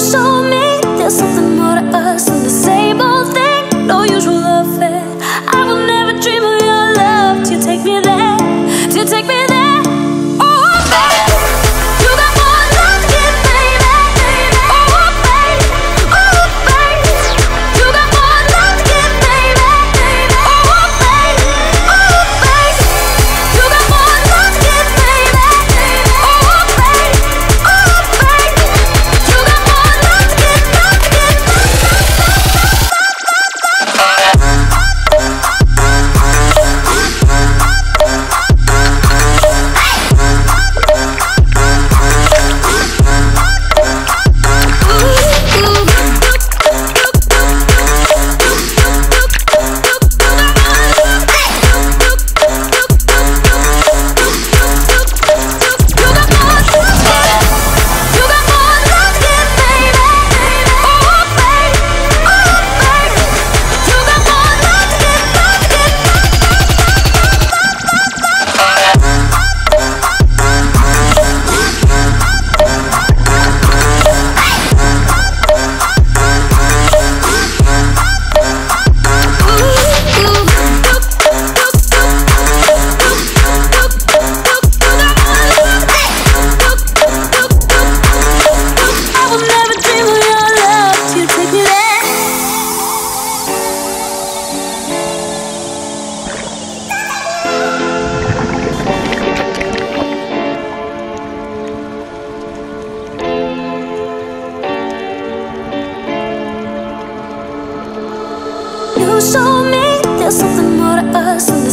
show me. There's something more to us than the same. Show me. There's something more to us than the